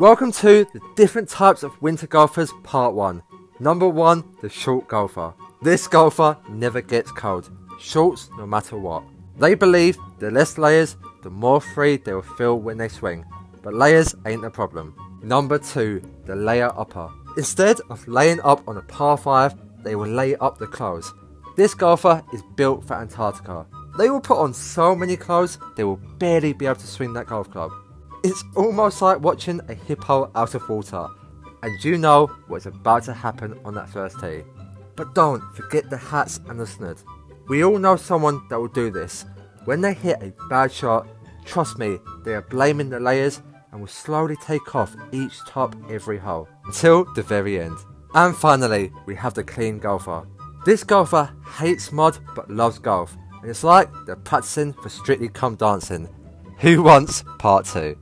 Welcome to the different types of winter golfers part 1. Number 1, the short golfer. This golfer never gets cold, shorts no matter what. They believe the less layers, the more free they will feel when they swing, but layers ain't a problem. Number 2, the layer upper. Instead of laying up on a par 5, they will lay up the clothes. This golfer is built for Antarctica. They will put on so many clothes, they will barely be able to swing that golf club. It's almost like watching a hippo out of water, and you know what's about to happen on that first tee. But don't forget the hats and the snood. We all know someone that will do this. When they hit a bad shot, trust me, they are blaming the layers and will slowly take off each top every hole until the very end. And finally, we have the clean golfer. This golfer hates mud but loves golf, and it's like they're practicing for Strictly Come Dancing. Who wants part 2?